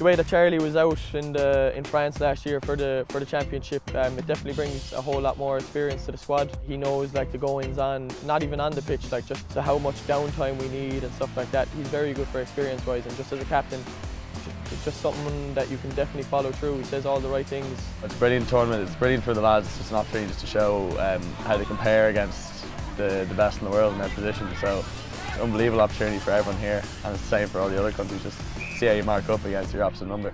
the way that Charlie was out in the in France last year for the for the championship, um, it definitely brings a whole lot more experience to the squad. He knows like the goings on, not even on the pitch, like just how much downtime we need and stuff like that. He's very good for experience wise, and just as a captain, it's just something that you can definitely follow through. He says all the right things. It's a brilliant tournament. It's brilliant for the lads. It's just an opportunity just to show um, how they compare against the, the best in the world in their position. So unbelievable opportunity for everyone here, and it's the same for all the other countries. Just see how you mark up against your opposite number.